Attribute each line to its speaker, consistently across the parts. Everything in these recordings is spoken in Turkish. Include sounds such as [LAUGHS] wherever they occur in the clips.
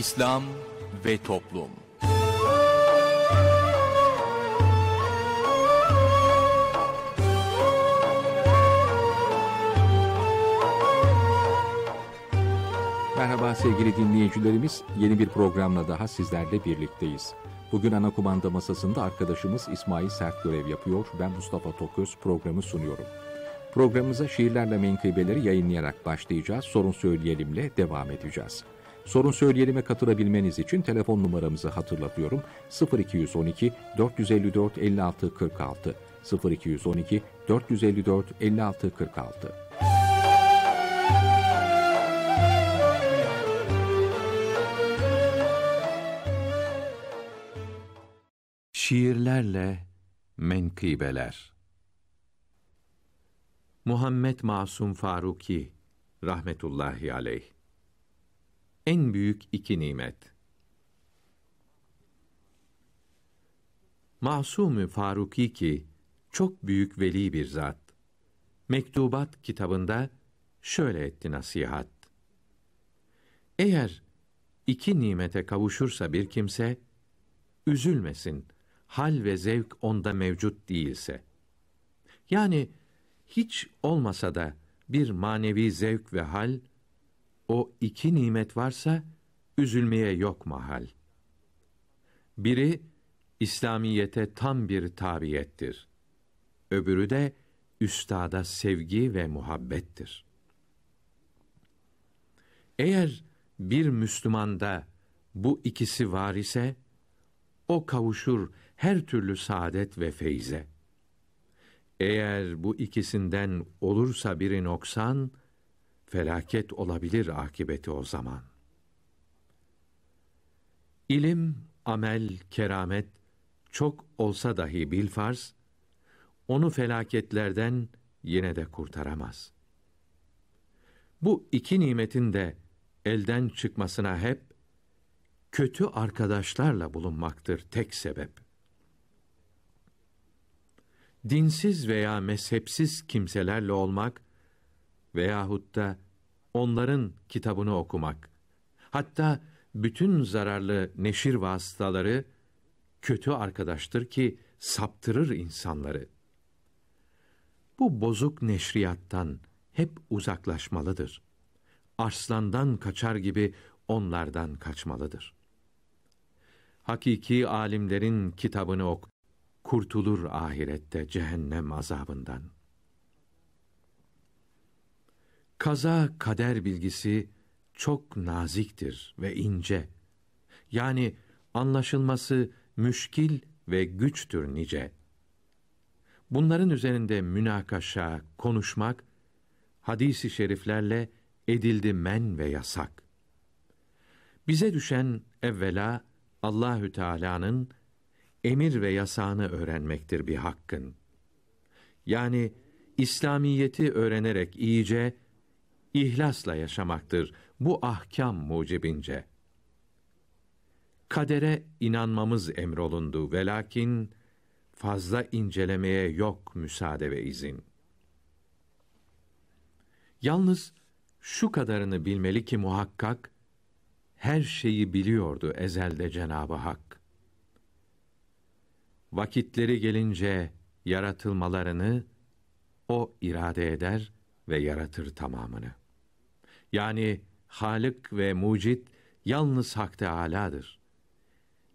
Speaker 1: İslam ve Toplum
Speaker 2: Merhaba sevgili dinleyicilerimiz. Yeni bir programla daha sizlerle birlikteyiz. Bugün ana kumanda masasında arkadaşımız İsmail Sert görev yapıyor. Ben Mustafa Toköz programı sunuyorum. Programımıza şiirlerle menkıbeleri yayınlayarak başlayacağız. Sorun Söyleyelim'le devam edeceğiz. Sorun Söyleyelim'e katılabilmeniz için telefon numaramızı hatırlatıyorum. 0212 454 56 46 0212 454 56 46
Speaker 3: Şiirlerle menkıbeler. Muhammed Masum Faruki rahmetullahi aleyh En büyük iki nimet Masum Faruki ki çok büyük veli bir zat. Mektubat kitabında şöyle etti nasihat. Eğer iki nimete kavuşursa bir kimse, üzülmesin, hal ve zevk onda mevcut değilse. Yani, hiç olmasa da bir manevi zevk ve hal, o iki nimet varsa, üzülmeye yok mahal. Biri, İslamiyete tam bir tabiyettir. Öbürü de, üstada sevgi ve muhabbettir. Eğer bir Müslümanda bu ikisi var ise, o kavuşur her türlü saadet ve feyze. Eğer bu ikisinden olursa biri noksan, felaket olabilir akibeti o zaman. İlim, amel, keramet çok olsa dahi bil farz, onu felaketlerden yine de kurtaramaz. Bu iki nimetin de elden çıkmasına hep kötü arkadaşlarla bulunmaktır tek sebep. Dinsiz veya mezhepsiz kimselerle olmak veyahut da onların kitabını okumak, hatta bütün zararlı neşir vasıtaları kötü arkadaştır ki saptırır insanları. Bu bozuk neşriyattan hep uzaklaşmalıdır. Arslandan kaçar gibi onlardan kaçmalıdır. Hakiki alimlerin kitabını ok, kurtulur ahirette cehennem azabından. Kaza kader bilgisi çok naziktir ve ince. Yani anlaşılması müşkil ve güçtür nice. Bunların üzerinde münakaşa, konuşmak, hadisi şeriflerle edildi men ve yasak. Bize düşen evvela Allahü Teala'nın emir ve yasağını öğrenmektir bir hakkın. Yani İslamiyeti öğrenerek iyice ihlasla yaşamaktır bu ahkam mucibince. Kadere inanmamız emrolundu ve lakin fazla incelemeye yok müsaade ve izin. Yalnız şu kadarını bilmeli ki muhakkak her şeyi biliyordu ezelde Cenabı Hak. Vakitleri gelince yaratılmalarını o irade eder ve yaratır tamamını. Yani Halık ve Mucit yalnız Hak Teâlâ'dır.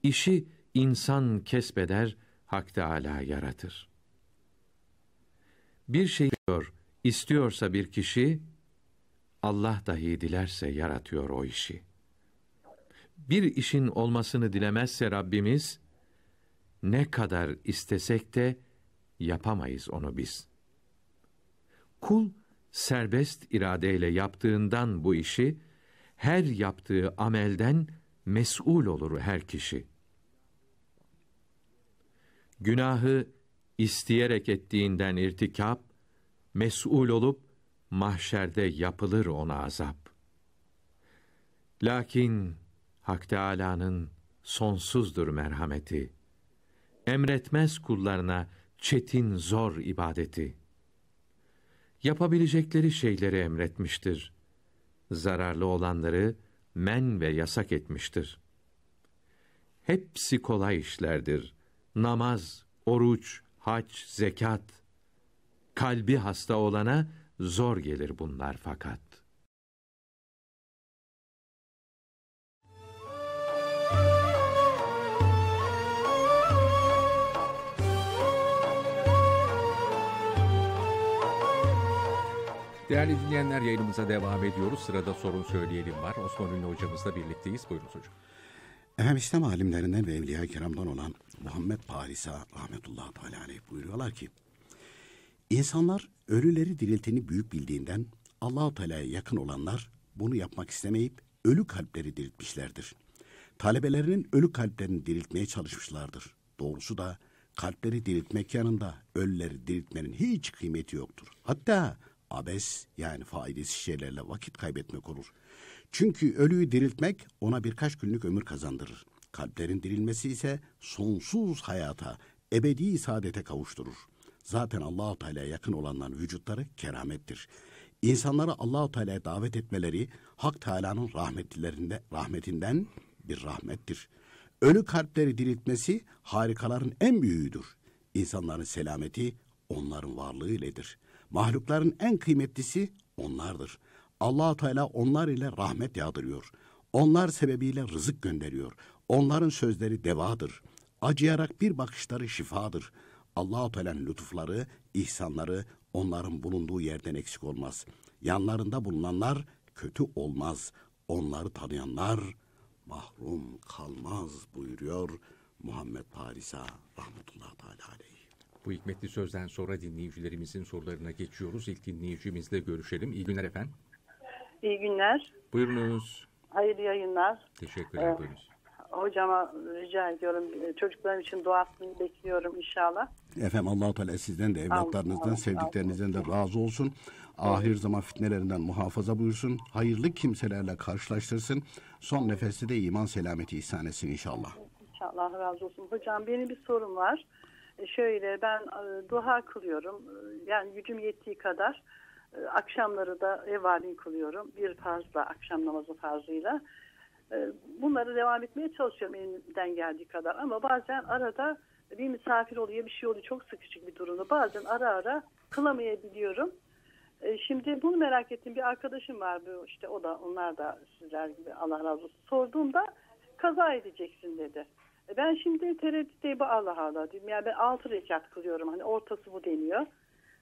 Speaker 3: İşi insan kesbeder, Hak Teâlâ yaratır. Bir şey diyor, istiyorsa bir kişi, Allah dahi dilerse yaratıyor o işi. Bir işin olmasını dilemezse Rabbimiz, ne kadar istesek de yapamayız onu biz. Kul, serbest iradeyle yaptığından bu işi, her yaptığı amelden mesul olur her kişi. Günahı isteyerek ettiğinden irtikap, mesul olup mahşerde yapılır ona azap. Lakin Hak Teâlâ'nın sonsuzdur merhameti. Emretmez kullarına çetin zor ibadeti. Yapabilecekleri şeyleri emretmiştir. Zararlı olanları men ve yasak etmiştir. Hepsi kolay işlerdir. Namaz, oruç, hac, zekat. Kalbi hasta olana zor gelir bunlar fakat.
Speaker 2: Değerli dinleyenler yayınımıza devam ediyoruz. Sırada sorun söyleyelim var. Osman Ünlü hocamızla birlikteyiz. Buyurunuz hocam.
Speaker 4: Efendim İslam alimlerinden ve evliya kiramdan olan Muhammed Parisa rahmetullahi teala aleyh buyuruyorlar ki insanlar ölüleri dirilteni büyük bildiğinden Allahu Teala'ya yakın olanlar bunu yapmak istemeyip ölü kalpleri diriltmişlerdir. Talebelerinin ölü kalplerini diriltmeye çalışmışlardır. Doğrusu da kalpleri diriltmek yanında ölüleri diriltmenin hiç kıymeti yoktur. Hatta abes yani faydasız şeylerle vakit kaybetmek olur. Çünkü ölüyü diriltmek ona birkaç günlük ömür kazandırır. Kalplerin dirilmesi ise sonsuz hayata, ebedi saadete kavuşturur. Zaten Allahu Teala'ya yakın olanların vücutları keramettir. İnsanları Allahu Teala'ya davet etmeleri Hak Teala'nın rahmetlerinde rahmetinden bir rahmettir. Ölü kalpleri diriltmesi harikaların en büyüğüdür. İnsanların selameti onların varlığı iledir. Mahlukların en kıymetlisi onlardır. allah Teala onlar ile rahmet yağdırıyor. Onlar sebebiyle rızık gönderiyor. Onların sözleri devadır. Acıyarak bir bakışları şifadır. allah Teala'nın lütufları, ihsanları onların bulunduğu yerden eksik olmaz. Yanlarında bulunanlar kötü olmaz. Onları tanıyanlar mahrum kalmaz buyuruyor Muhammed Parisa rahmetullahi teala aleyh.
Speaker 2: Bu hikmetli sözden sonra dinleyicilerimizin sorularına geçiyoruz. İlk dinleyicimizle görüşelim. İyi günler efendim.
Speaker 5: İyi günler.
Speaker 2: Buyurunuz.
Speaker 5: Hayırlı yayınlar.
Speaker 2: Teşekkürler.
Speaker 5: Evet.
Speaker 2: Buyurunuz.
Speaker 5: Hocama rica ediyorum. Çocuklarım için duasını bekliyorum inşallah.
Speaker 4: Efendim allah Teala sizden de evlatlarınızdan,
Speaker 5: Allah,
Speaker 4: sevdiklerinizden de razı olsun. Ahir zaman fitnelerinden muhafaza buyursun. Hayırlı kimselerle karşılaştırsın. Son nefeste de iman selameti ihsan etsin inşallah.
Speaker 5: İnşallah Allah razı olsun. Hocam benim bir sorum var. Şöyle ben e, duha kılıyorum. E, Yani gücüm yettiği kadar. E, Akşamları da evvalin kılıyorum. Bir farzla, akşam namazı farzıyla. E, Bunları devam etmeye çalışıyorum elimden geldiği kadar. Ama bazen arada bir misafir oluyor, bir şey oluyor. Çok sıkışık bir durumda. Bazen ara ara kılamayabiliyorum. E, Şimdi bunu merak ettiğim bir arkadaşım var. Bu işte o da onlar da sizler gibi Allah razı olsun. Sorduğumda kaza edeceksin dedi. E, Ben şimdi tereddütteyim Allah Allah dedim. Yani ben altı rekat kılıyorum. Hani ortası bu deniyor.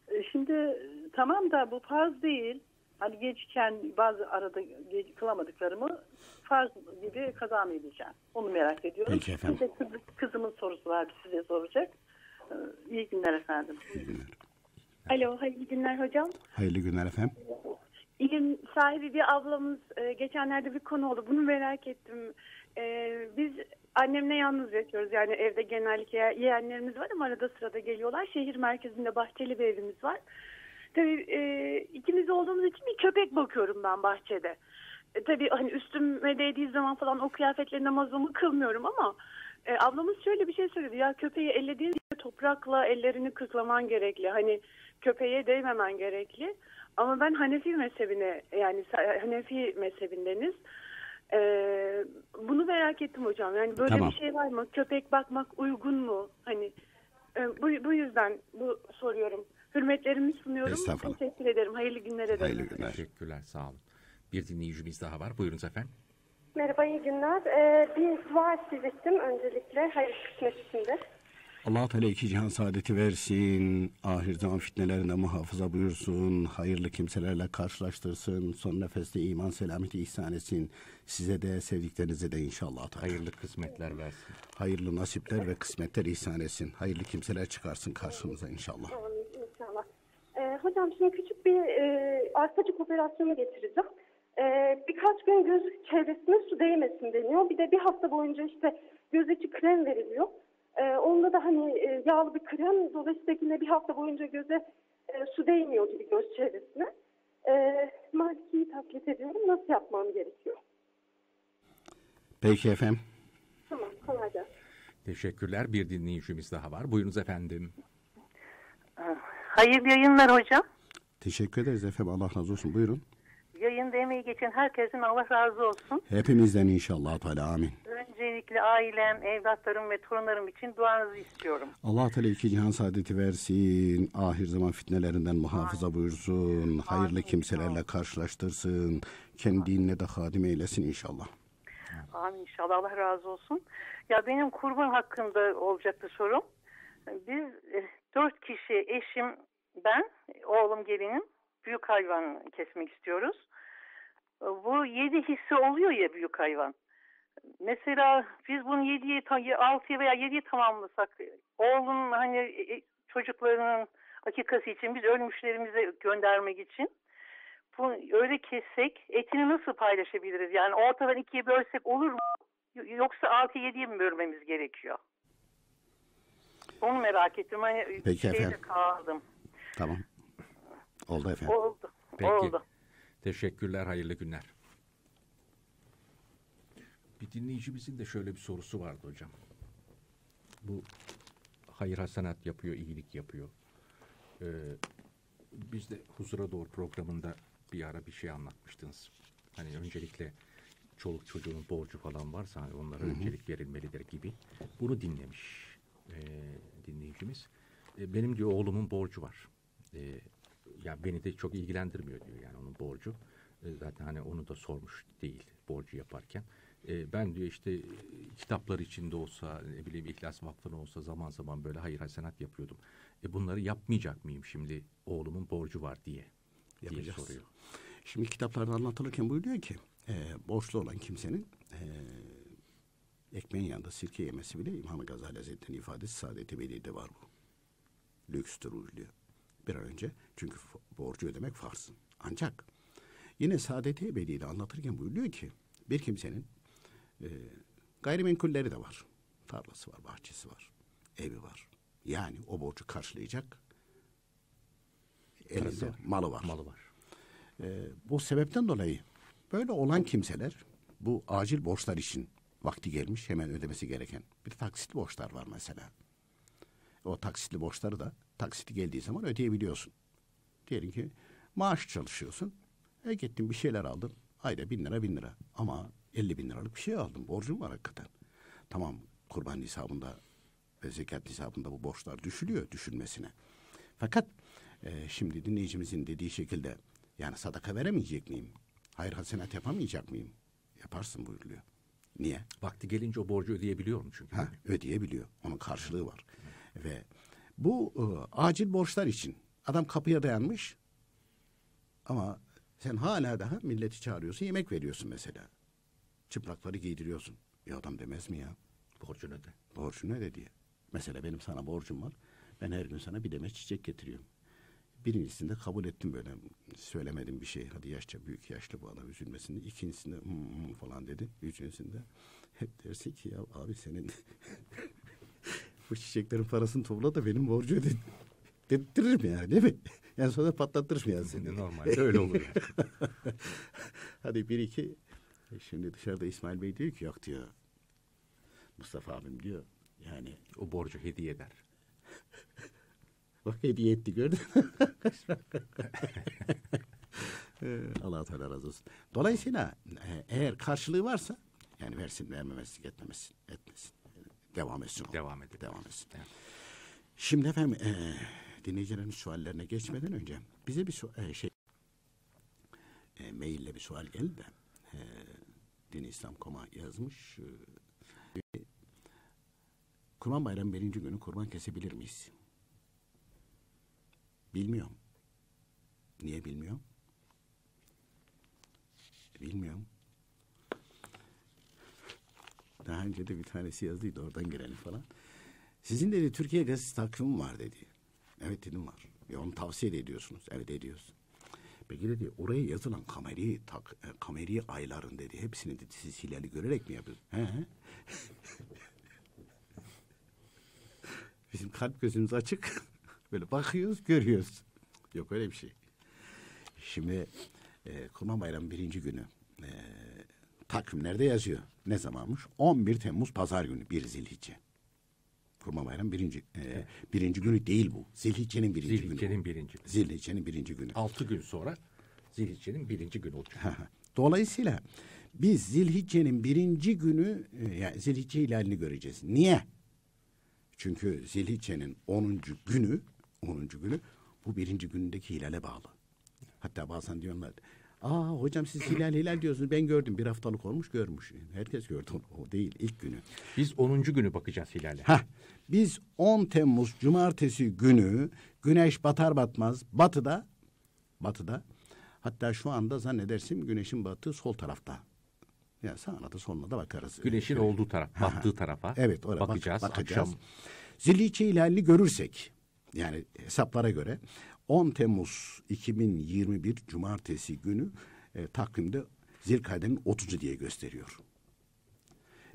Speaker 5: E, Şimdi tamam da bu farz değil. Hani geçken bazı arada geç, kılamadıklarımı farz gibi kaza mı edeceğim? Onu merak ediyorum.
Speaker 4: Peki efendim.
Speaker 5: De kız- kızımın sorusu var size soracak. E, İyi günler efendim.
Speaker 4: İyi günler.
Speaker 6: Alo, hayırlı günler hocam.
Speaker 4: Hayırlı günler efendim.
Speaker 6: İlim sahibi bir ablamız geçenlerde bir konu oldu. Bunu merak ettim. Biz annemle yalnız yaşıyoruz. Yani evde genellikle yeğenlerimiz var ama arada sırada geliyorlar. Şehir merkezinde bahçeli bir evimiz var. Tabii e, ikimiz olduğumuz için bir köpek bakıyorum ben bahçede. E, tabii hani üstüme değdiği zaman falan o kıyafetle namazımı kılmıyorum ama e, ablamız şöyle bir şey söyledi. Ya köpeği ellediğin toprakla ellerini kırklaman gerekli. Hani köpeğe değmemen gerekli. Ama ben Hanefi mezhebine yani Hanefi mezhebindeniz. Ee, bunu merak ettim hocam. Yani böyle
Speaker 4: Tamam.
Speaker 6: bir şey var mı? Köpek bakmak uygun mu? Hani e, bu, bu yüzden bu soruyorum. Hürmetlerimi sunuyorum.
Speaker 4: Estağfurullah.
Speaker 6: Teşekkür ederim. Hayırlı günler ederim.
Speaker 4: Hayırlı günler.
Speaker 2: Teşekkürler. Sağ olun. Bir dinleyicimiz daha var. Buyurunuz efendim.
Speaker 7: Merhaba, iyi günler. Ee, bir dua isteyecektim öncelikle. Hayır kısmet içinde.
Speaker 4: Allah Teala iki cihan saadeti versin. Ahir zaman fitnelerine muhafaza buyursun. Hayırlı kimselerle karşılaştırsın. Son nefeste iman selameti ihsan etsin. Size de sevdiklerinize de inşallah. Teala.
Speaker 2: Hayırlı kısmetler versin.
Speaker 4: Hayırlı nasipler ve kısmetler ihsan etsin. Hayırlı kimseler çıkarsın karşımıza inşallah.
Speaker 7: Amin, inşallah. Ee, hocam şimdi küçük bir e, arpacık operasyonu getireceğim. Ee, birkaç gün göz çevresine su değmesin deniyor. Bir de bir hafta boyunca işte göz içi krem veriliyor. Ee, onda da hani e, yağlı bir krem. Dolayısıyla yine bir hafta boyunca göze e, su değmiyor gibi göz çevresine. Ee, Maliki'yi taklit ediyorum. Nasıl yapmam gerekiyor?
Speaker 4: Peki efendim.
Speaker 7: Tamam, kolay gelsin.
Speaker 2: Teşekkürler. Bir dinleyicimiz daha var. Buyurunuz efendim.
Speaker 5: Hayırlı yayınlar hocam.
Speaker 4: Teşekkür ederiz efendim. Allah razı olsun. Buyurun.
Speaker 5: Yayında
Speaker 8: emeği geçen herkesin Allah razı olsun.
Speaker 4: Hepimizden inşallah Teala amin.
Speaker 8: Öncelikle ailem, evlatlarım ve torunlarım için duanızı istiyorum.
Speaker 4: Allah Teala iki cihan saadeti versin. Ahir zaman fitnelerinden muhafaza buyursun. Hayırlı kimselerle karşılaştırsın. Kendi dinine de hadim eylesin inşallah.
Speaker 8: Amin inşallah Allah razı olsun. Ya benim kurban hakkında olacaktı sorum. Biz e, dört kişi eşim, ben, oğlum gelinim büyük hayvan kesmek istiyoruz. Bu yedi hissi oluyor ya büyük hayvan. Mesela biz bunu yediye, altıya veya yediye tamamlasak oğlum hani e, çocuklarının akikası için biz ölmüşlerimize göndermek için bu öyle kessek etini nasıl paylaşabiliriz? Yani ortadan ikiye bölsek olur mu? Yoksa altı yediye mi bölmemiz gerekiyor? Onu merak ettim. Hani
Speaker 4: Peki efendim.
Speaker 8: kaldım.
Speaker 4: Tamam. Oldu efendim.
Speaker 8: Oldu.
Speaker 2: Peki.
Speaker 8: Oldu.
Speaker 2: Teşekkürler, hayırlı günler. Bir dinleyicimizin de şöyle bir sorusu vardı hocam. Bu hayır hasenat yapıyor, iyilik yapıyor. Ee, biz de Huzura Doğru programında bir ara bir şey anlatmıştınız. Hani öncelikle çoluk çocuğun borcu falan varsa hani onlara öncelik verilmelidir gibi. Bunu dinlemiş e, dinleyicimiz. E, benim diyor oğlumun borcu var. E, ya beni de çok ilgilendirmiyor diyor yani onun borcu. E, zaten hani onu da sormuş değil borcu yaparken. E, ben diyor işte e, kitaplar içinde olsa ne bileyim İhlas Vakfı'na olsa zaman zaman böyle hayır hasenat yapıyordum. E, bunları yapmayacak mıyım şimdi oğlumun borcu var diye diye
Speaker 4: Yapacağız.
Speaker 2: soruyor.
Speaker 4: Şimdi kitaplarda anlatılırken buyuruyor ki e, borçlu olan kimsenin e, ekmeğin yanında sirke yemesi bile İmam Gazali Hazretleri'nin ifadesi saadet ebediyede var bu. Lükstür buyuruyor. Bir an önce çünkü borcu ödemek farzın. Ancak yine saadet ebediyede anlatırken buyuruyor ki bir kimsenin e, gayrimenkulleri de var. Tarlası var, bahçesi var, evi var. Yani o borcu karşılayacak elinde malı var.
Speaker 2: Malı var.
Speaker 4: Ee, bu sebepten dolayı böyle olan kimseler bu acil borçlar için vakti gelmiş hemen ödemesi gereken bir taksitli borçlar var mesela. O taksitli borçları da taksiti geldiği zaman ödeyebiliyorsun. Diyelim ki maaş çalışıyorsun. E gittin bir şeyler aldın. Ayda bin lira bin lira. Ama 50 bin liralık bir şey aldın. Borcun var hakikaten. Tamam kurban nisabında ve zekat nisabında bu borçlar düşülüyor düşülmesine. Fakat e, şimdi dinleyicimizin dediği şekilde yani sadaka veremeyecek miyim? Hayır hasenat yapamayacak mıyım? Yaparsın buyuruluyor. Niye?
Speaker 2: Vakti gelince o borcu ödeyebiliyor mu çünkü?
Speaker 4: Ha, ödeyebiliyor. Onun karşılığı var. Ve bu e, acil borçlar için adam kapıya dayanmış ama sen hala daha milleti çağırıyorsun yemek veriyorsun mesela. Çıplakları giydiriyorsun. Ya adam demez mi ya?
Speaker 2: Borcunu öde.
Speaker 4: Borcunu öde diye. Mesela benim sana borcum var. Ben her gün sana bir demet çiçek getiriyorum. Birincisinde kabul ettim böyle söylemedim bir şey. Hadi yaşça büyük yaşlı bu adam üzülmesin. diye. İkincisinde hmm, hmm falan dedi. Üçüncüsünde hep dersin ki ya abi senin bu çiçeklerin parasını topla da benim borcu öde. Dedirtiririm yani değil mi? [LAUGHS] Yani sonra patlatırım yani seni.
Speaker 2: Normalde öyle olur. yani. [LAUGHS]
Speaker 4: Hadi bir iki. E Şimdi dışarıda İsmail Bey diyor ki yok diyor. Mustafa abim diyor. Yani
Speaker 2: o borcu hediye eder. [LAUGHS]
Speaker 4: bak hediye etti gördün. Ee, Allah Teala razı olsun. Dolayısıyla e, eğer karşılığı varsa yani versin vermemesi etmemesin etmesin. Devam etsin. o.
Speaker 2: Devam edebilir.
Speaker 4: Devam etsin.
Speaker 2: Evet.
Speaker 4: Şimdi efendim e, dinleyicilerin suallerine geçmeden önce bize bir su- e, şey e, maille bir sual geldi de e, Din İslam Koma yazmış. E, Kurban Bayramı birinci günü kurban kesebilir miyiz? Bilmiyorum. Niye bilmiyorum? Bilmiyorum. Daha önce de bir tanesi yazdıydı oradan gelelim falan. Sizin dedi Türkiye gazetesi takvimi var dedi. Evet dedim var. E onu tavsiye de ediyorsunuz. Evet ediyoruz. Peki dedi oraya yazılan kameri, tak, e, kameri ayların dedi. Hepsini dedi siz hilali görerek mi yapıyorsunuz? He. [LAUGHS] Bizim kalp gözümüz açık. [LAUGHS] Böyle bakıyoruz, görüyoruz. Yok öyle bir şey. Şimdi e, Kurban Bayramı birinci günü e, takvimlerde yazıyor. Ne zamanmış? 11 Temmuz Pazar günü, bir Zilhicce. Kurban Bayramı birinci, e, birinci günü değil bu. Zilhicce'nin birinci günü.
Speaker 2: Zilhicce'nin birinci günü.
Speaker 4: Zilhicce'nin birinci günü.
Speaker 2: Altı gün sonra Zilhicce'nin birinci günü olacak.
Speaker 4: Dolayısıyla biz Zilhicce'nin birinci günü e, yani Zilhicce hilalini göreceğiz. Niye? Çünkü Zilhicce'nin 10. günü 10. günü bu birinci günündeki hilale bağlı. Hatta bazen diyorlar Aa hocam siz hilal hilal diyorsunuz. Ben gördüm. Bir haftalık olmuş görmüş. Herkes gördü onu. O değil ilk günü.
Speaker 2: Biz 10. günü bakacağız hilale.
Speaker 4: Heh, biz 10 Temmuz Cumartesi günü güneş batar batmaz batıda batıda hatta şu anda zannedersin güneşin battığı sol tarafta. Yani sağına da soluna da bakarız.
Speaker 2: Güneşin olduğu taraf, battığı tarafa
Speaker 4: Evet oraya bak-
Speaker 2: bakacağız.
Speaker 4: bakacağız.
Speaker 2: Akşam
Speaker 4: Zilhicce hilalini görürsek yani hesaplara göre 10 Temmuz 2021 Cumartesi günü e, takvimde Zilkade'nin 30'u diye gösteriyor.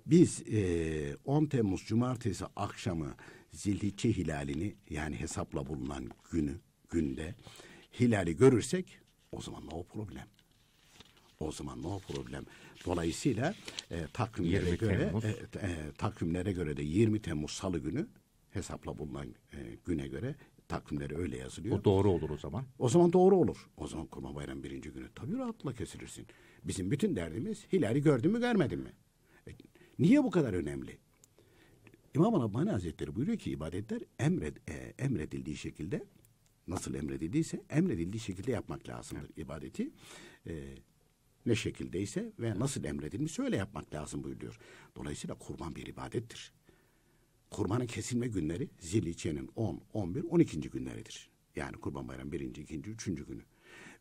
Speaker 4: Biz e, 10 Temmuz Cumartesi akşamı Zilhicce hilalini yani hesapla bulunan günü günde hilali görürsek o zaman no problem. O zaman no problem. Dolayısıyla e, takvimlere
Speaker 2: 20
Speaker 4: göre e, e, takvimlere göre de 20 Temmuz Salı günü hesapla bulunan e, güne göre takvimleri öyle yazılıyor.
Speaker 2: o doğru olur o zaman.
Speaker 4: O zaman doğru olur. O zaman Kurban Bayramı birinci günü tabii rahatlıkla kesilirsin. Bizim bütün derdimiz hilali gördün mü görmedin mi? E, niye bu kadar önemli? İmam Rabbani Hazretleri buyuruyor ki ibadetler emred, e, emredildiği şekilde nasıl emredildiyse emredildiği şekilde yapmak lazımdır ibadeti. E, ne şekildeyse ve nasıl emredilmişse öyle yapmak lazım buyuruyor. Dolayısıyla kurban bir ibadettir. Kurbanın kesilme günleri Zilhicce'nin 10, 11, 12. günleridir. Yani Kurban Bayramı birinci, ikinci, üçüncü günü.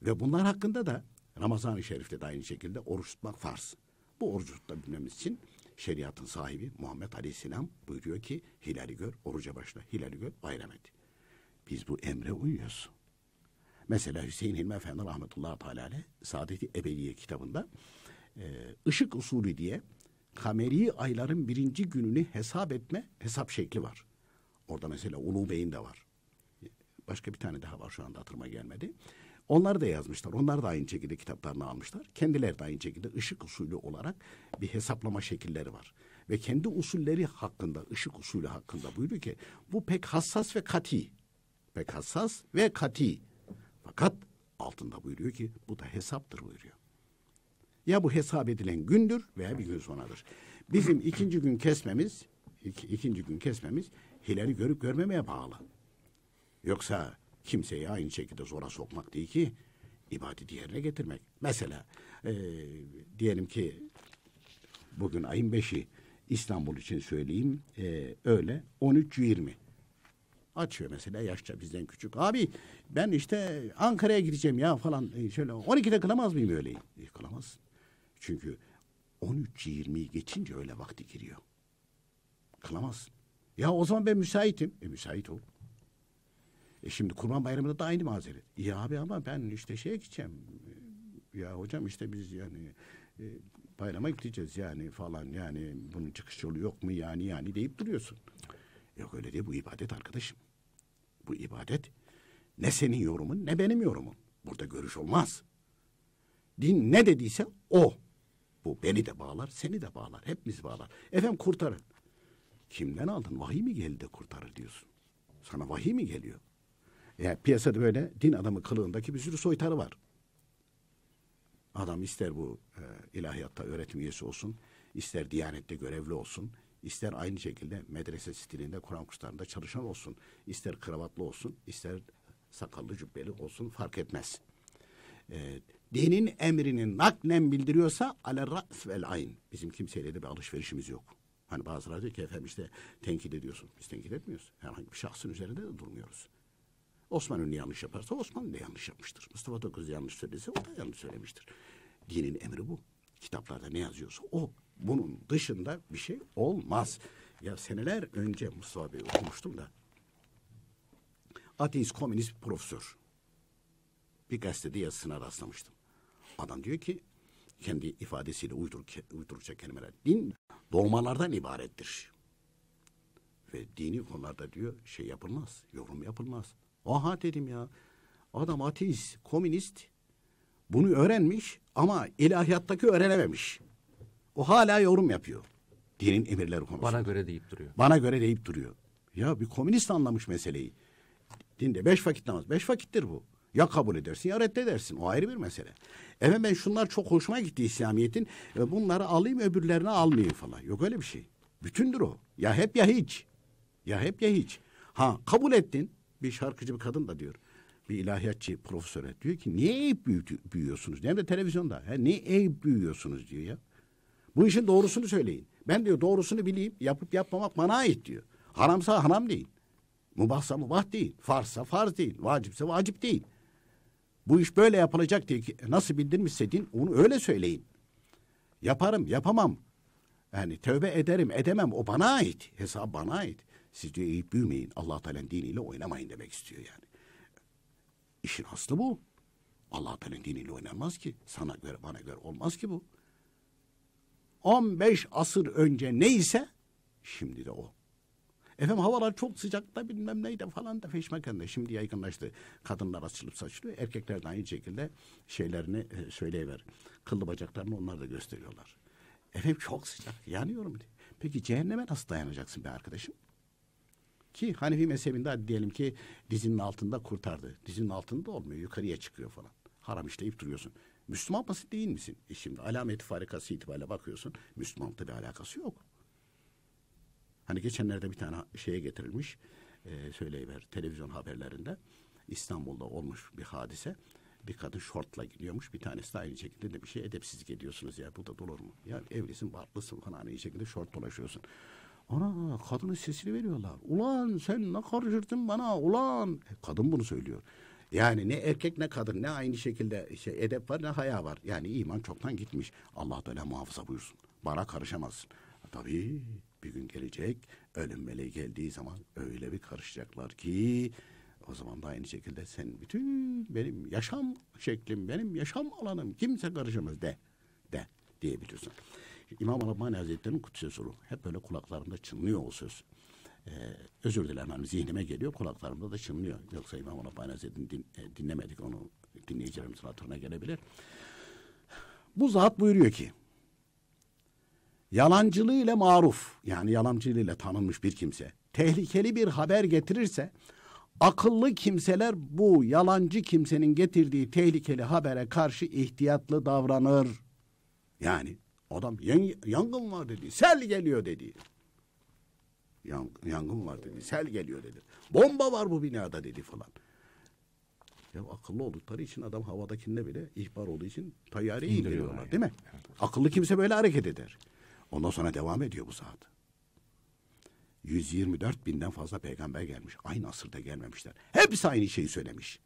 Speaker 4: Ve bunlar hakkında da Ramazan-ı Şerif'te de aynı şekilde oruç tutmak farz. Bu orucu tutabilmemiz için şeriatın sahibi Muhammed Aleyhisselam buyuruyor ki hilali gör, oruca başla, hilali gör, bayram et. Biz bu emre uyuyoruz. Mesela Hüseyin Hilmi Efendi rahmetullahi teala Saadet-i Ebediye kitabında e, ışık usulü diye kameri ayların birinci gününü hesap etme hesap şekli var. Orada mesela Ulu Bey'in de var. Başka bir tane daha var şu anda hatırıma gelmedi. Onları da yazmışlar. Onlar da aynı şekilde kitaplarını almışlar. Kendileri de aynı şekilde ışık usulü olarak bir hesaplama şekilleri var. Ve kendi usulleri hakkında, ışık usulü hakkında buyuruyor ki bu pek hassas ve kati. Pek hassas ve kati. Fakat altında buyuruyor ki bu da hesaptır buyuruyor. Ya bu hesap edilen gündür veya bir gün sonradır. Bizim ikinci gün kesmemiz, iki, ikinci gün kesmemiz hilali görüp görmemeye bağlı. Yoksa kimseyi aynı şekilde zora sokmak değil ki ibadeti yerine getirmek. Mesela e, diyelim ki bugün ayın beşi İstanbul için söyleyeyim e, öyle 13-20. Açıyor mesela yaşça bizden küçük. Abi ben işte Ankara'ya gideceğim ya falan e, şöyle 12'de kılamaz mıyım öyle? E, kılamazsın. Çünkü 13-20'yi geçince öyle vakti giriyor. Kılamazsın. Ya o zaman ben müsaitim. E müsait ol. E şimdi Kurban Bayramı'nda da aynı mazeret. Ya abi ama ben işte şeye gideceğim. Ya hocam işte biz yani e, bayrama gideceğiz yani falan yani bunun çıkış yolu yok mu yani yani deyip duruyorsun. Yok öyle değil bu ibadet arkadaşım. Bu ibadet ne senin yorumun ne benim yorumum. Burada görüş olmaz. Din ne dediyse o. Bu beni de bağlar, seni de bağlar, hepimizi bağlar. Efendim kurtarın. Kimden aldın? Vahiy mi geldi de kurtarır diyorsun. Sana vahiy mi geliyor? Yani piyasada böyle din adamı kılığındaki bir sürü soytarı var. Adam ister bu e, ilahiyatta öğretim üyesi olsun, ister diyanette görevli olsun, ister aynı şekilde medrese stilinde Kur'an kurslarında çalışan olsun, ister kravatlı olsun, ister sakallı cübbeli olsun fark etmez. E, dinin emrini naklen bildiriyorsa ale ra's vel ayn. Bizim kimseyle de bir alışverişimiz yok. Hani bazıları diyor ki efendim işte tenkit ediyorsun. Biz tenkit etmiyoruz. Herhangi bir şahsın üzerinde de durmuyoruz. Osman Ünlü yanlış yaparsa Osman da yanlış yapmıştır. Mustafa Tokuz yanlış söylese o da yanlış söylemiştir. Dinin emri bu. Kitaplarda ne yazıyorsa o. Bunun dışında bir şey olmaz. Ya seneler önce Mustafa Bey okumuştum da ateist komünist profesör. Bir gazetede yazısına rastlamıştım. Adam diyor ki kendi ifadesiyle uydur, uyduracak kelimeler. Din doğmalardan ibarettir. Ve dini konularda diyor şey yapılmaz, yorum yapılmaz. Aha dedim ya. Adam ateist, komünist. Bunu öğrenmiş ama ilahiyattaki öğrenememiş. O hala yorum yapıyor. Dinin emirleri konusunda.
Speaker 2: Bana göre deyip duruyor.
Speaker 4: Bana göre deyip duruyor. Ya bir komünist anlamış meseleyi. Dinde beş vakit namaz. Beş vakittir bu. Ya kabul edersin ya reddedersin. O ayrı bir mesele. Evet ben şunlar çok hoşuma gitti İslamiyet'in. E, bunları alayım öbürlerini almayayım falan. Yok öyle bir şey. Bütündür o. Ya hep ya hiç. Ya hep ya hiç. Ha kabul ettin. Bir şarkıcı bir kadın da diyor. Bir ilahiyatçı profesöre diyor ki niye eğip büyüyorsunuz? Hem de televizyonda. He, niye eğip büyüyorsunuz diyor ya. Bu işin doğrusunu söyleyin. Ben diyor doğrusunu bileyim. Yapıp yapmamak bana ait diyor. Haramsa haram değil. Mubahsa mubah değil. Farzsa farz değil. Vacipse vacip değil. Bu iş böyle yapılacak diye ki nasıl bildirmişse din onu öyle söyleyin. Yaparım, yapamam. Yani tövbe ederim, edemem. O bana ait. Hesap bana ait. Siz diyor eğip büyümeyin. Allah Teala'nın diniyle oynamayın demek istiyor yani. İşin aslı bu. Allah Teala'nın diniyle oynanmaz ki. Sana göre, bana göre olmaz ki bu. 15 asır önce neyse şimdi de o. Efendim havalar çok sıcak da bilmem neydi falan da feşmekende. Şimdi yaygınlaştı. Kadınlar açılıp saçılıyor. Erkekler de aynı şekilde şeylerini e, söyleyiver. Kıllı bacaklarını onlar da gösteriyorlar. Efendim çok sıcak. Yanıyorum diye. Peki cehenneme nasıl dayanacaksın be arkadaşım? Ki Hanefi mezhebinde hadi diyelim ki dizinin altında kurtardı. Dizinin altında olmuyor. Yukarıya çıkıyor falan. Haram işleyip duruyorsun. Müslüman mısın değil misin? E şimdi alameti farikası itibariyle bakıyorsun. Müslümanlıkla bir alakası yok. Hani geçenlerde bir tane şeye getirilmiş, e, söyleyiver televizyon haberlerinde İstanbul'da olmuş bir hadise. Bir kadın şortla gidiyormuş. Bir tanesi de aynı şekilde de bir şey edepsizlik ediyorsunuz ya. Bu da olur mu? Ya evlisin, barklısın falan aynı şekilde şort dolaşıyorsun. Ana kadının sesini veriyorlar. Ulan sen ne karıştırdın bana ulan. E, kadın bunu söylüyor. Yani ne erkek ne kadın ne aynı şekilde şey, edep var ne haya var. Yani iman çoktan gitmiş. Allah Teala muhafaza buyursun. Bana karışamazsın. Tabii bir gün gelecek ölüm meleği geldiği zaman öyle bir karışacaklar ki o zaman da aynı şekilde sen bütün benim yaşam şeklim, benim yaşam alanım kimse karışamaz de, de diyebiliyorsun. İmam Rabbani Hazretleri'nin kutsi soru. Hep böyle kulaklarımda çınlıyor o söz. Ee, özür dilerim hani zihnime geliyor kulaklarımda da çınlıyor. Yoksa İmam Rabbani Hazretleri'ni din, e, dinlemedik onu dinleyicilerimizin hatırına gelebilir. Bu zat buyuruyor ki yalancılığıyla maruf yani yalancılığıyla tanınmış bir kimse tehlikeli bir haber getirirse akıllı kimseler bu yalancı kimsenin getirdiği tehlikeli habere karşı ihtiyatlı davranır. Yani adam yan- yangın var dedi, sel geliyor dedi. Yan- yangın var dedi, sel geliyor dedi. Bomba var bu binada dedi falan. Ya akıllı oldukları için adam havadakinde bile ihbar olduğu için tayyareyi
Speaker 2: İndiriyorlar
Speaker 4: indiriyorlar
Speaker 2: yani.
Speaker 4: değil mi? Akıllı kimse böyle hareket eder. Ondan sonra devam ediyor bu saat. 124 binden fazla peygamber gelmiş. Aynı asırda gelmemişler. Hepsi aynı şeyi söylemiş.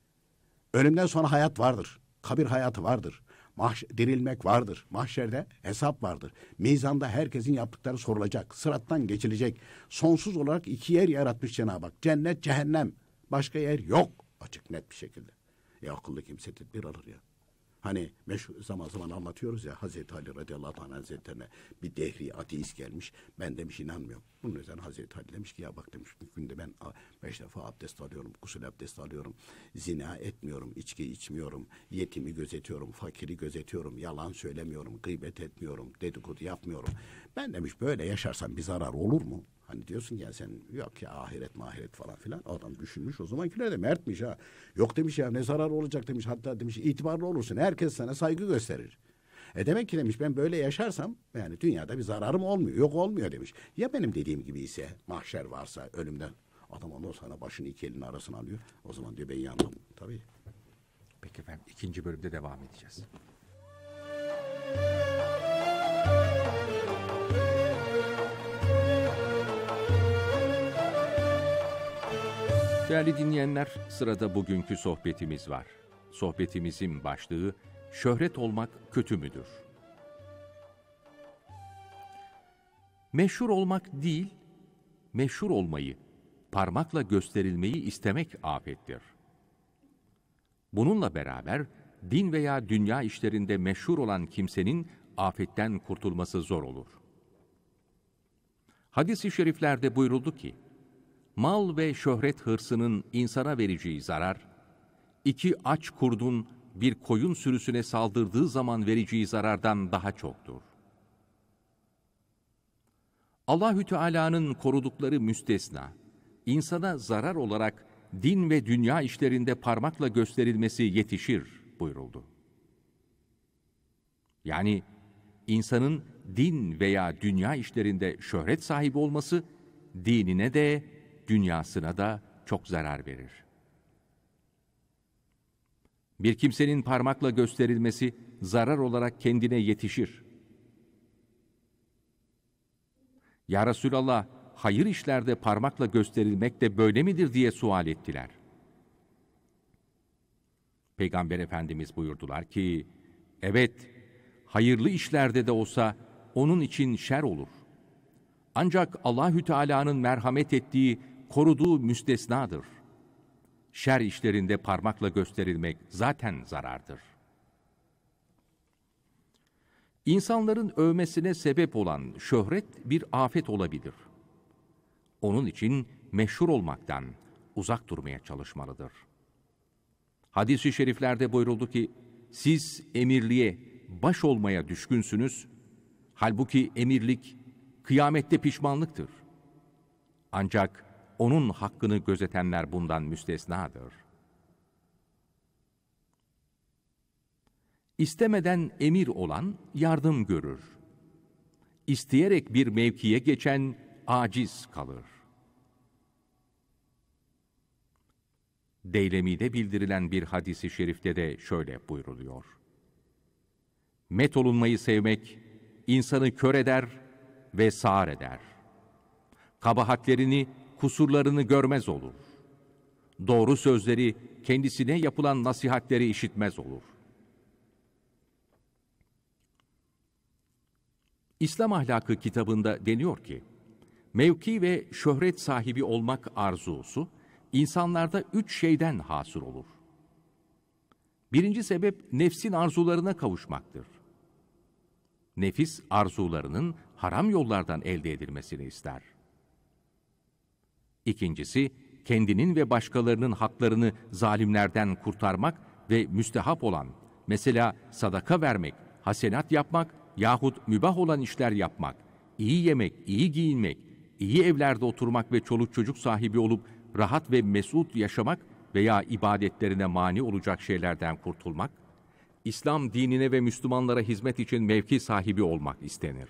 Speaker 4: Ölümden sonra hayat vardır. Kabir hayatı vardır. Mahş dirilmek vardır. Mahşerde hesap vardır. Mizanda herkesin yaptıkları sorulacak. Sırattan geçilecek. Sonsuz olarak iki yer yaratmış Cenab-ı Hak. Cennet, cehennem. Başka yer yok. Açık net bir şekilde. E akıllı kimse tedbir alır ya. Hani meşhur zaman zaman anlatıyoruz ya Hazreti Ali radıyallahu anh hazretlerine bir dehri ateist gelmiş. Ben demiş inanmıyorum. Bunun üzerine Hazreti Ali demiş ki ya bak demiş günde ben beş defa abdest alıyorum, gusül abdest alıyorum. Zina etmiyorum, içki içmiyorum, yetimi gözetiyorum, fakiri gözetiyorum, yalan söylemiyorum, gıybet etmiyorum, dedikodu yapmıyorum. Ben demiş böyle yaşarsam bir zarar olur mu? Hani diyorsun ya sen yok ya ahiret mahiret falan filan. Adam düşünmüş o zamankiler de mertmiş ha. Yok demiş ya ne zarar olacak demiş. Hatta demiş itibarlı olursun. Herkes sana saygı gösterir. E demek ki demiş ben böyle yaşarsam yani dünyada bir zararım olmuyor. Yok olmuyor demiş. Ya benim dediğim gibi ise mahşer varsa ölümden adam ondan sonra başını iki elinin arasına alıyor. O zaman diyor ben yandım. Tabii.
Speaker 2: Peki efendim ikinci bölümde devam edeceğiz. Değerli dinleyenler, sırada bugünkü sohbetimiz var. Sohbetimizin başlığı şöhret olmak kötü müdür? Meşhur olmak değil, meşhur olmayı, parmakla gösterilmeyi istemek afettir. Bununla beraber din veya dünya işlerinde meşhur olan kimsenin afetten kurtulması zor olur. Hadis-i şeriflerde buyuruldu ki, mal ve şöhret hırsının insana vereceği zarar, iki aç kurdun bir koyun sürüsüne saldırdığı zaman vereceği zarardan daha çoktur. Allahü Teala'nın korudukları müstesna, insana zarar olarak din ve dünya işlerinde parmakla gösterilmesi yetişir buyuruldu. Yani insanın din veya dünya işlerinde şöhret sahibi olması dinine de dünyasına da çok zarar verir. Bir kimsenin parmakla gösterilmesi zarar olarak kendine yetişir. Ya Resulallah, hayır işlerde parmakla gösterilmek de böyle midir diye sual ettiler. Peygamber Efendimiz buyurdular ki, evet, hayırlı işlerde de olsa onun için şer olur. Ancak Allahü Teala'nın merhamet ettiği, koruduğu müstesnadır. Şer işlerinde parmakla gösterilmek zaten zarardır. İnsanların övmesine sebep olan şöhret bir afet olabilir. Onun için meşhur olmaktan uzak durmaya çalışmalıdır. Hadis-i şeriflerde buyuruldu ki, siz emirliğe, baş olmaya düşkünsünüz, halbuki emirlik kıyamette pişmanlıktır. Ancak onun hakkını gözetenler bundan müstesnadır. İstemeden emir olan yardım görür. İsteyerek bir mevkiye geçen aciz kalır. Deylemi'de bildirilen bir hadisi şerifte de şöyle buyruluyor. Met olunmayı sevmek, insanı kör eder ve sağır eder. Kabahatlerini, kusurlarını görmez olur. Doğru sözleri, kendisine yapılan nasihatleri işitmez olur. İslam ahlakı kitabında deniyor ki, mevki ve şöhret sahibi olmak arzusu, insanlarda üç şeyden hasır olur. Birinci sebep nefsin arzularına kavuşmaktır. Nefis arzularının haram yollardan elde edilmesini ister. İkincisi, kendinin ve başkalarının haklarını zalimlerden kurtarmak ve müstehap olan, mesela sadaka vermek, hasenat yapmak yahut mübah olan işler yapmak, iyi yemek, iyi giyinmek, iyi evlerde oturmak ve çoluk çocuk sahibi olup rahat ve mesut yaşamak veya ibadetlerine mani olacak şeylerden kurtulmak, İslam dinine ve Müslümanlara hizmet için mevki sahibi olmak istenir.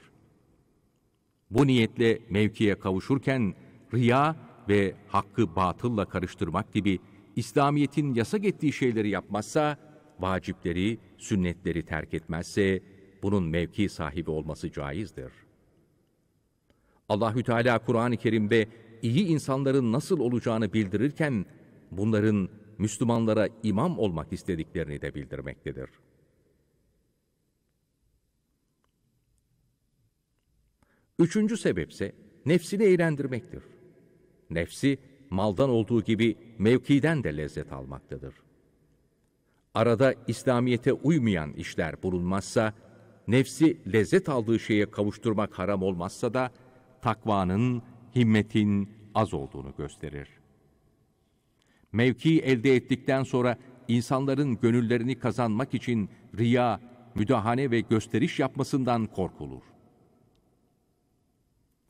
Speaker 2: Bu niyetle mevkiye kavuşurken riya ve hakkı batılla karıştırmak gibi İslamiyet'in yasak ettiği şeyleri yapmazsa, vacipleri, sünnetleri terk etmezse, bunun mevki sahibi olması caizdir. Allahü Teala Kur'an-ı Kerim'de iyi insanların nasıl olacağını bildirirken bunların Müslümanlara imam olmak istediklerini de bildirmektedir. Üçüncü sebepse nefsini eğlendirmektir. Nefsi maldan olduğu gibi mevkiden de lezzet almaktadır. Arada İslamiyete uymayan işler bulunmazsa nefsi lezzet aldığı şeye kavuşturmak haram olmazsa da takvanın, himmetin az olduğunu gösterir. Mevki elde ettikten sonra insanların gönüllerini kazanmak için riya, müdahane ve gösteriş yapmasından korkulur.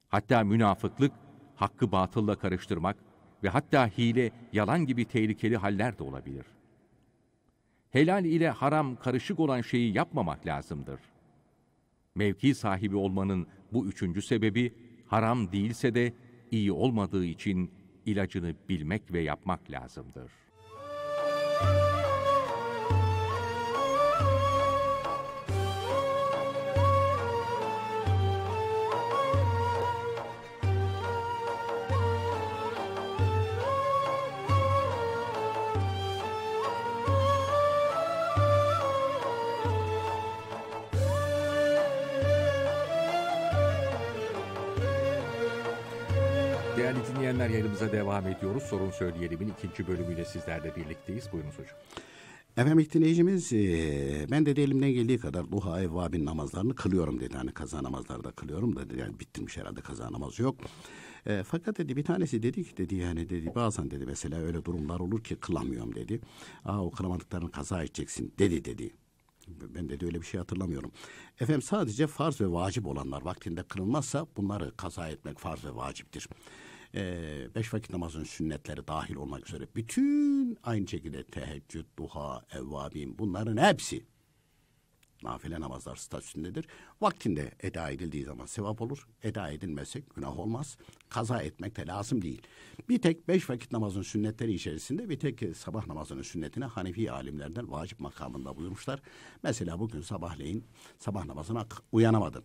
Speaker 2: Hatta münafıklık, hakkı batılla karıştırmak ve hatta hile, yalan gibi tehlikeli haller de olabilir. Helal ile haram karışık olan şeyi yapmamak lazımdır. Mevki sahibi olmanın bu üçüncü sebebi haram değilse de iyi olmadığı için ilacını bilmek ve yapmak lazımdır. Değerli dinleyenler yayınımıza devam ediyoruz. Sorun Söyleyelim'in ikinci bölümüyle sizlerle birlikteyiz. Buyurunuz hocam.
Speaker 4: Efendim dinleyicimiz e, ben de elimden geldiği kadar duha evvabin namazlarını kılıyorum dedi. Hani kaza namazları da kılıyorum dedi. Yani bittirmiş herhalde kaza namazı yok. E, fakat dedi bir tanesi dedi ki dedi yani dedi bazen dedi mesela öyle durumlar olur ki kılamıyorum dedi. Aa o kılamadıklarını kaza edeceksin dedi dedi. Ben de öyle bir şey hatırlamıyorum. Efendim sadece farz ve vacip olanlar vaktinde kılınmazsa bunları kaza etmek farz ve vaciptir. E, beş vakit namazın sünnetleri dahil olmak üzere bütün aynı şekilde teheccüd, duha, evvabin bunların hepsi nafile namazlar statüsündedir. Vaktinde eda edildiği zaman sevap olur. Eda edilmezse günah olmaz. Kaza etmek de lazım değil. Bir tek beş vakit namazın sünnetleri içerisinde bir tek sabah namazının sünnetine Hanefi alimlerden vacip makamında buyurmuşlar. Mesela bugün sabahleyin sabah namazına uyanamadın.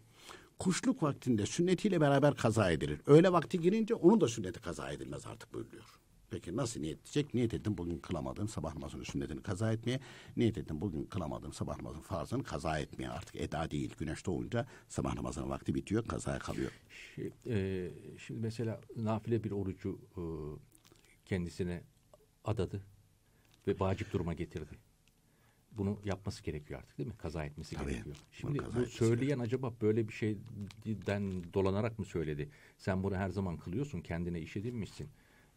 Speaker 4: Kuşluk vaktinde sünnetiyle beraber kaza edilir. Öğle vakti girince onun da sünneti kaza edilmez artık buyuruyor. Peki nasıl niyet edecek? Niyet ettim bugün kılamadım sabah namazının sünnetini kaza etmeye. Niyet ettim bugün kılamadım sabah namazının farzını kaza etmeye. Artık eda değil. Güneş doğunca sabah namazının vakti bitiyor, kazaya kalıyor.
Speaker 2: Şey, e, şimdi mesela nafile bir orucu e, kendisine adadı ve vacip duruma getirdi. Bunu yapması gerekiyor artık değil mi? Kaza etmesi
Speaker 4: Tabii,
Speaker 2: gerekiyor. Şimdi bu söyleyen acaba böyle bir şeyden dolanarak mı söyledi? Sen bunu her zaman kılıyorsun, kendine iş edinmişsin.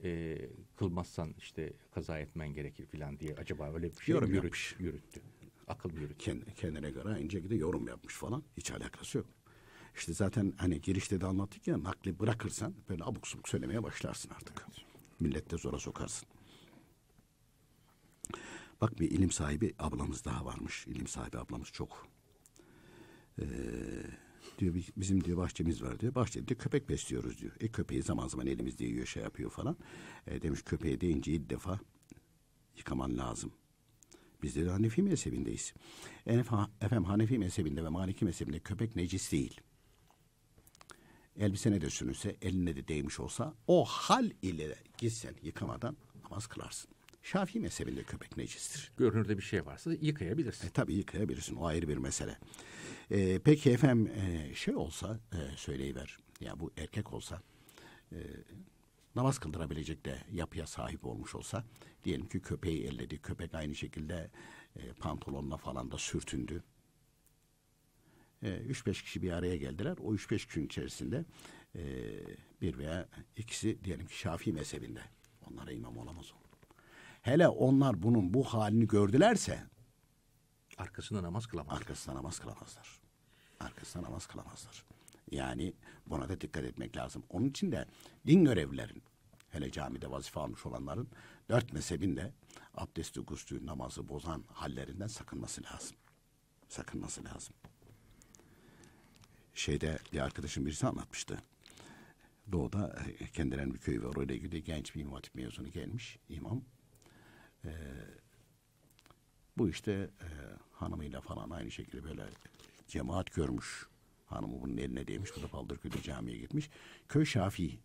Speaker 2: E, kılmazsan işte kaza etmen gerekir falan diye acaba öyle bir şey
Speaker 4: Yorum
Speaker 2: yürüt-
Speaker 4: yapmış.
Speaker 2: yürüttü? Akıl yürüttü?
Speaker 4: Kend- kendine göre aynı şekilde yorum yapmış falan. Hiç alakası yok. İşte zaten hani girişte de anlattık ya nakli bırakırsan böyle abuk subuk söylemeye başlarsın artık. Millet de zora sokarsın. Bak bir ilim sahibi ablamız daha varmış. İlim sahibi ablamız çok. Ee, diyor bi- bizim diyor bahçemiz var diyor. Bahçede köpek besliyoruz diyor. E köpeği zaman zaman elimizde yiyor şey yapıyor falan. E, demiş köpeğe deyince ilk defa yıkaman lazım. Biz de Hanefi mezhebindeyiz. Efe- Efendim Hanefi mezhebinde ve Maliki mezhebinde köpek necis değil. Elbisene de sürünse, eline de değmiş olsa o hal ile gitsen yıkamadan namaz kılarsın. Şafii mezhebinde köpek necistir.
Speaker 2: Görünürde bir şey varsa yıkayabilirsin.
Speaker 4: E, tabii yıkayabilirsin. O ayrı bir mesele. E, peki efendim e, şey olsa e, söyleyiver. Ya bu erkek olsa e, namaz kıldırabilecek de yapıya sahip olmuş olsa diyelim ki köpeği elledi. Köpek aynı şekilde e, pantolonla falan da sürtündü. E, üç beş kişi bir araya geldiler. O üç beş gün içerisinde e, bir veya ikisi diyelim ki Şafii mezhebinde. Onlara imam olamaz o. Hele onlar bunun bu halini gördülerse
Speaker 2: Arkasında namaz kılamaz.
Speaker 4: arkasına namaz kılamazlar. Arkasına namaz kılamazlar. Yani buna da dikkat etmek lazım. Onun için de din görevlilerin, hele camide vazife almış olanların dört mezhebinde abdesti, guslü, namazı bozan hallerinden sakınması lazım. Sakınması lazım. Şeyde bir arkadaşım birisi anlatmıştı. Doğu'da e, kendilerinin bir köyü var. Oraya gidiyor. Genç bir imam hatip mezunu gelmiş. imam. Ee, bu işte e, hanımıyla falan aynı şekilde böyle cemaat görmüş. Hanımı bunun eline değmiş. Bu da Baldırköy'de camiye gitmiş. Köy Şafii.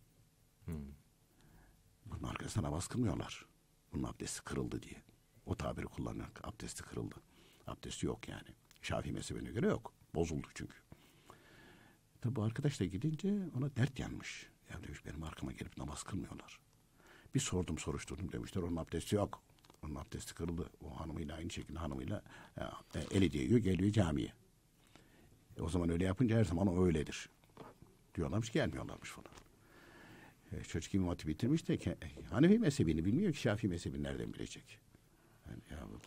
Speaker 4: Bunun arkasına namaz kılmıyorlar. Bunun abdesti kırıldı diye. O tabiri kullanarak abdesti kırıldı. Abdesti yok yani. Şafii mezhebine göre yok. Bozuldu çünkü. Tabi arkadaş da gidince ona dert yanmış. Ya demiş benim arkama gelip namaz kılmıyorlar. Bir sordum soruşturdum demişler onun abdesti yok. Onun abdesti kırıldı. O hanımıyla aynı şekilde hanımıyla e, e, eli değiyor geliyor camiye. E, o zaman öyle yapınca her zaman o öyledir. Diyorlarmış gelmiyorlarmış falan. E, çocuk imam hatibi bitirmiş de ke- e, Hanefi mezhebini bilmiyor ki Şafii mezhebini nereden bilecek? Yani ya bu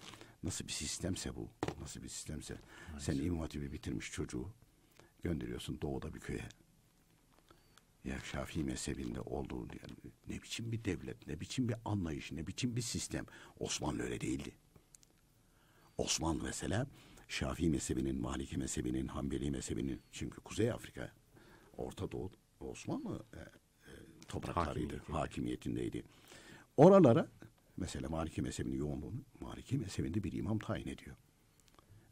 Speaker 4: nasıl bir sistemse bu. Nasıl bir sistemse. Sen imam hatibi bitirmiş çocuğu gönderiyorsun doğuda bir köye. Ya Şafii mezhebinde olduğu yani ne biçim bir devlet, ne biçim bir anlayış, ne biçim bir sistem. Osmanlı öyle değildi. Osmanlı mesela Şafii mezhebinin, Maliki mezhebinin, Hanbeli mezhebinin çünkü Kuzey Afrika, Orta Doğu Osmanlı e, e, topraklarıydı,
Speaker 2: Hakimiyeti.
Speaker 4: hakimiyetindeydi. Oralara mesela Maliki mezhebinin yoğunluğunu Maliki mezhebinde bir imam tayin ediyor.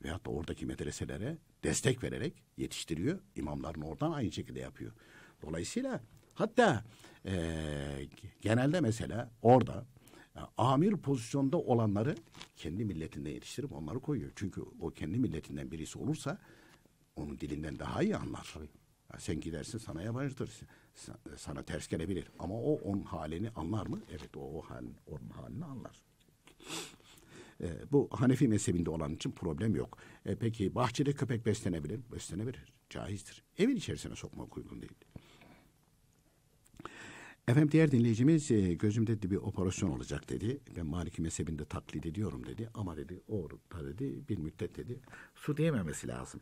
Speaker 4: Veyahut da oradaki medreselere destek vererek yetiştiriyor. İmamların oradan aynı şekilde yapıyor. Dolayısıyla hatta eee, genelde mesela orada e, amir pozisyonda olanları kendi milletinden yetiştirip onları koyuyor. Çünkü o kendi milletinden birisi olursa onun dilinden daha iyi anlar. Ya sen gidersin sana yabancıdır. Sa- Sana ters gelebilir. Ama o onun halini anlar mı? Evet o, o halin, onun halini anlar. E, bu Hanefi mezhebinde olan için problem yok. E, peki bahçede köpek beslenebilir? Beslenebilir. Caizdir. Evin içerisine sokmak uygun değil. Efendim diğer dinleyicimiz e, gözümde de bir operasyon olacak dedi. Ben Maliki mezhebinde taklit ediyorum dedi. Ama dedi orada dedi bir müddet dedi su diyememesi lazım.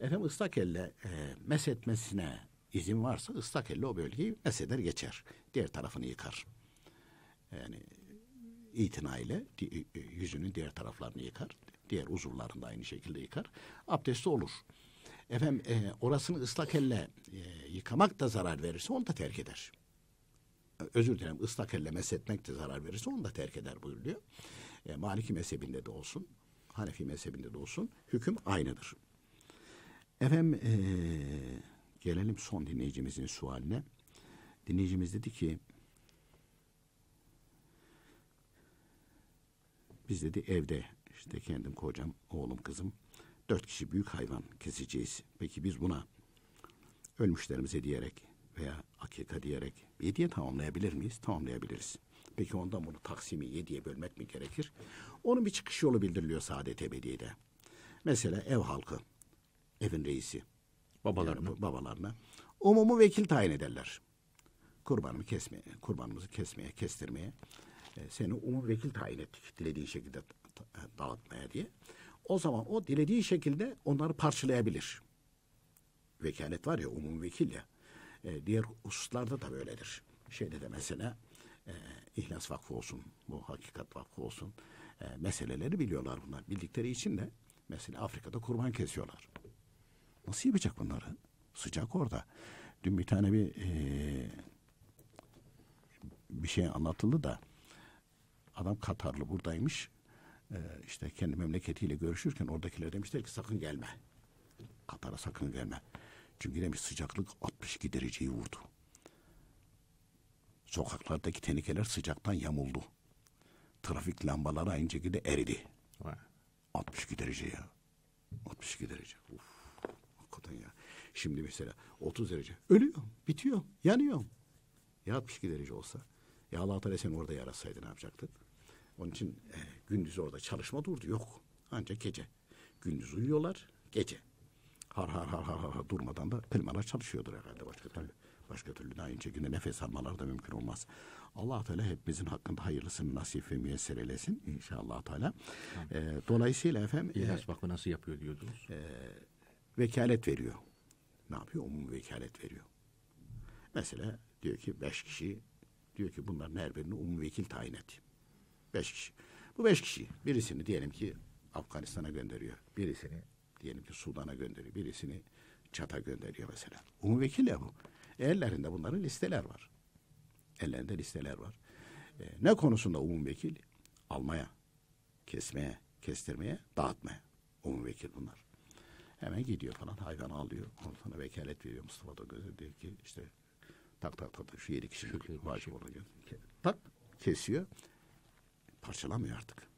Speaker 4: Efendim ıslak elle e, mesetmesine izin varsa ıslak elle o bölgeyi mesheder geçer. Diğer tarafını yıkar. Yani itinayla di- e, yüzünün diğer taraflarını yıkar. Diğer uzuvlarını da aynı şekilde yıkar. Abdesti olur. Efendim e, orasını ıslak elle e, yıkamak da zarar verirse onu da terk eder. Özür dilerim ıslak elle meshetmek de zarar verirse onu da terk eder buyuruyor. E, Maliki mezhebinde de olsun, Hanefi mezhebinde de olsun hüküm aynıdır. Efendim e, gelelim son dinleyicimizin sualine. Dinleyicimiz dedi ki biz dedi evde işte kendim kocam oğlum kızım dört kişi büyük hayvan keseceğiz. Peki biz buna ölmüşlerimize diyerek veya akika diyerek yediye tamamlayabilir miyiz? Tamamlayabiliriz. Peki ondan bunu taksimi yediye bölmek mi gerekir? Onun bir çıkış yolu bildiriliyor Saadet Ebediye'de. Mesela ev halkı, evin reisi,
Speaker 2: Babalarına.
Speaker 4: yani babalarına umumu vekil tayin ederler. Kurbanımı kesmeye, kurbanımızı kesmeye, kestirmeye e, seni umum vekil tayin ettik. Dilediğin şekilde ta- dağıtmaya diye. O zaman o dilediği şekilde onları parçalayabilir. Vekalet var ya umum vekil ya. E, diğer hususlarda da böyledir. Şeyde de mesela e, İhlas Vakfı olsun, bu Hakikat Vakfı olsun e, meseleleri biliyorlar bunlar. Bildikleri için de mesela Afrika'da kurban kesiyorlar. Nasıl yapacak bunları? Sıcak orada. Dün bir tane bir e, bir şey anlatıldı da adam Katarlı buradaymış. E, işte kendi memleketiyle görüşürken oradakiler demişler ki sakın gelme. Katar'a sakın gelme. Çünkü demiş sıcaklık 62 dereceyi vurdu. Sokaklardaki tenikeler sıcaktan yamuldu. Trafik lambaları aynı şekilde eridi.
Speaker 2: Vay.
Speaker 4: 62 derece ya. 62 derece. Uf, hakikaten ya. Şimdi mesela 30 derece. Ölüyorum, bitiyorum, yanıyorum. Ya 62 derece olsa. Ya Allah Teala seni orada yaratsaydı ne yapacaktık? Onun için e, gündüz orada çalışma durdu. Yok. Ancak gece. Gündüz uyuyorlar, gece. Har har har har har, durmadan da klimalar çalışıyordur herhalde başka türlü. Başka türlü de aynı şekilde nefes almaları da mümkün olmaz. allah Teala hepimizin hakkında hayırlısını nasip ve müyesser eylesin inşallah Teala. E, dolayısıyla efendim e,
Speaker 2: İhlas Vakfı nasıl yapıyor diyordunuz.
Speaker 4: vekalet veriyor. Ne yapıyor? Umum vekalet veriyor. Mesela diyor ki beş kişi diyor ki bunların her birini umum vekil tayin et. Beş kişi. Bu beş kişi birisini diyelim ki Afganistan'a gönderiyor. Birisini diyelim ki Sudan'a gönderiyor. Birisini Çat'a gönderiyor mesela. Umum vekil ya bu. Ellerinde bunların listeler var. Ellerinde listeler var. Ee, ne konusunda umum vekil? Almaya, kesmeye, kestirmeye, dağıtmaya. Umum vekil bunlar. Hemen gidiyor falan hayvan alıyor. Ondan vekalet veriyor Mustafa da gözü diyor ki işte tak tak tak tak, şu yedi kişi vacip olacak. Tak kesiyor. Parçalamıyor artık.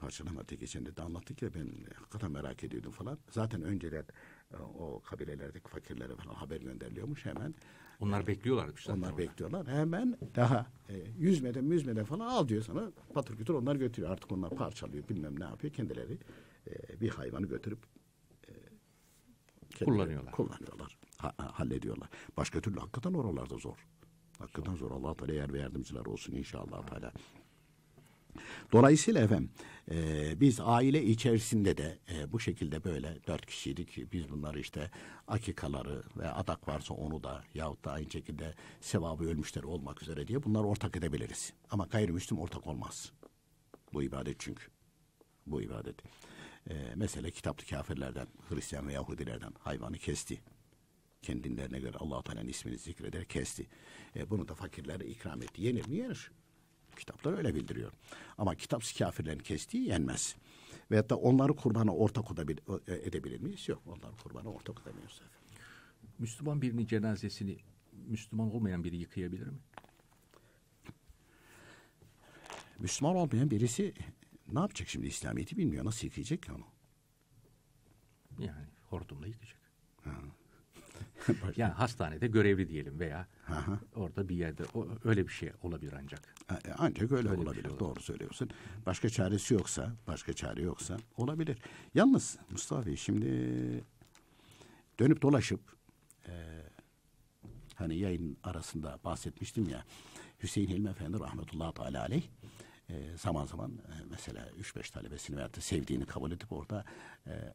Speaker 4: Parçalamadı. Geçen de, anlattık ya ben hakikaten merak ediyordum falan. Zaten önceden e, o kabilelerdeki fakirlere falan haber gönderiliyormuş hemen.
Speaker 2: Onlar bekliyorlarmış zaten
Speaker 4: Onlar
Speaker 2: orada.
Speaker 4: bekliyorlar. Hemen daha e, yüzmeden müzmeden falan al diyor sana. Patır kütür onlar götürüyor. Artık onlar parçalıyor bilmem ne yapıyor. Kendileri e, bir hayvanı götürüp e,
Speaker 2: Kullanıyorlar.
Speaker 4: Kullanıyorlar. Ha- ha- hallediyorlar. Başka türlü hakikaten oralarda zor. Hakikaten zor. Allah Teala yer ve yardımcılar olsun inşallah Teala. Dolayısıyla efendim e, biz aile içerisinde de e, bu şekilde böyle dört kişiydik. Biz bunları işte akikaları ve adak varsa onu da yahut da aynı şekilde sevabı ölmüşler olmak üzere diye bunları ortak edebiliriz. Ama gayrimüslim ortak olmaz. Bu ibadet çünkü. Bu ibadet. E, mesela kitaplı kafirlerden, Hristiyan ve Yahudilerden hayvanı kesti. Kendi dinlerine göre allah Teala'nın ismini zikreder kesti. E, bunu da fakirlere ikram etti. Yenir mi? Yenir. Kitaplar öyle bildiriyor. Ama kitapsız kafirlerin kestiği yenmez. Veyahut da onları kurbana ortak edebil- edebilir miyiz? Yok. Onları kurbana ortak edemiyoruz efendim.
Speaker 2: Müslüman birinin cenazesini Müslüman olmayan biri yıkayabilir mi?
Speaker 4: Müslüman olmayan birisi ne yapacak şimdi İslamiyet'i bilmiyor. Nasıl yıkayacak ki onu?
Speaker 2: Yani hortumla yıkayacak.
Speaker 4: Başka- [LAUGHS]
Speaker 2: Yani hastanede görevli diyelim veya
Speaker 4: Aha.
Speaker 2: orada bir yerde o, öyle bir şey olabilir ancak.
Speaker 4: E, Ancak öyle,
Speaker 2: Öyle
Speaker 4: olabilir.
Speaker 2: şey.
Speaker 4: Doğru söylüyorsun. Başka çaresi yoksa, başka çare yoksa olabilir. Yalnız Mustafa Bey şimdi dönüp dolaşıp e, hani yayın arasında bahsetmiştim ya Hüseyin Hilmi Efendi rahmetullahi teala aleyh e, zaman zaman e, mesela 3-5 talebesini veyahut da sevdiğini kabul edip orada e,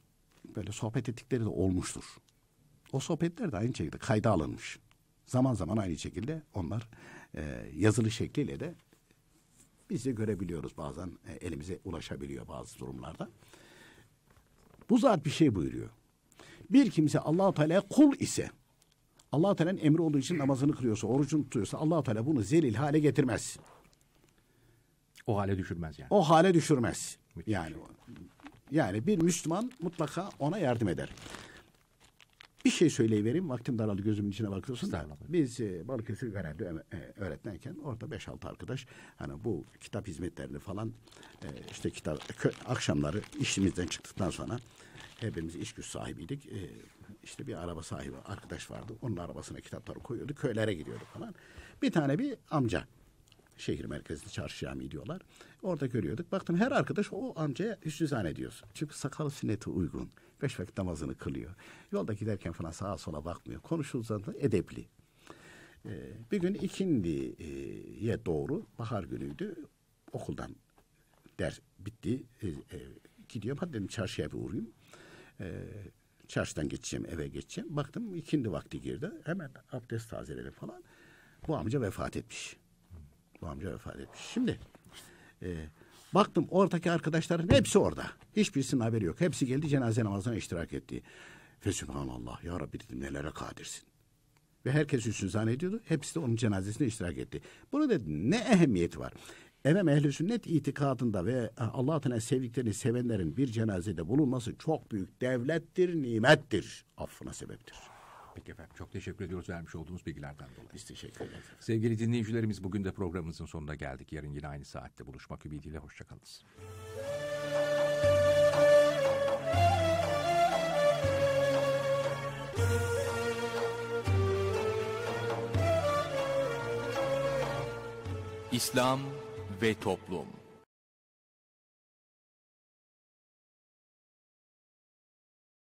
Speaker 4: böyle sohbet ettikleri de olmuştur. O sohbetler de aynı şekilde kayda alınmış. Zaman zaman aynı şekilde onlar e, yazılı şekliyle de biz de görebiliyoruz bazen e, elimize ulaşabiliyor bazı durumlarda. Bu zat bir şey buyuruyor. Bir kimse Allahu Teala kul ise Allah Teala'nın emri olduğu için namazını kılıyorsa, orucunu tutuyorsa Allah Teala bunu zelil hale getirmez.
Speaker 2: O hale düşürmez yani.
Speaker 4: O hale düşürmez.
Speaker 2: Müthiş.
Speaker 4: Yani yani bir Müslüman mutlaka ona yardım eder. Bir şey söyleyivereyim. Vaktim daraldı gözümün içine bakıyorsun da. Biz e, Balıkesir Garen'de ö- e, öğretmenken orada 5-6 arkadaş hani bu kitap hizmetlerini falan e, işte kitap akşamları işimizden çıktıktan sonra hepimiz iş güç sahibiydik. E, işte bir araba sahibi arkadaş vardı. Onun arabasına kitapları koyuyordu. Köylere gidiyorduk falan. Bir tane bir amca şehir merkezinde çarşı camii diyorlar. Orada görüyorduk. Baktım her arkadaş o amcaya hüsnü zannediyor. Çünkü sakal sünneti uygun. Beş vakit namazını kılıyor. Yolda giderken falan sağa sola bakmıyor. Konuşulduğunda da edepli. Ee, bir gün ikindiye doğru bahar günüydü. Okuldan ders bitti. Ee, e, gidiyorum. Hadi dedim çarşıya bir uğrayayım. Ee, çarşıdan geçeceğim eve geçeceğim. Baktım ikindi vakti girdi. Hemen abdest tazeledim falan. Bu amca vefat etmiş. Bu amca vefat etmiş. Şimdi e, baktım oradaki arkadaşların hepsi orada. Hiçbirisinin haberi yok. Hepsi geldi cenaze namazına iştirak etti. Ve Sübhanallah ya Rabbi dedim nelere kadirsin. Ve herkes üstünü zannediyordu. Hepsi de onun cenazesine iştirak etti. Bunu dedim ne ehemmiyeti var? Efendim ehl sünnet itikadında ve Allah Teala sevdiklerini sevenlerin bir cenazede bulunması çok büyük devlettir, nimettir. Affına sebeptir.
Speaker 2: Peki efendim çok teşekkür ediyoruz vermiş olduğunuz bilgilerden dolayı.
Speaker 4: Biz teşekkür ederiz.
Speaker 2: Sevgili dinleyicilerimiz bugün de programımızın sonuna geldik. Yarın yine aynı saatte buluşmak ümidiyle hoşçakalınız.
Speaker 1: İslam ve Toplum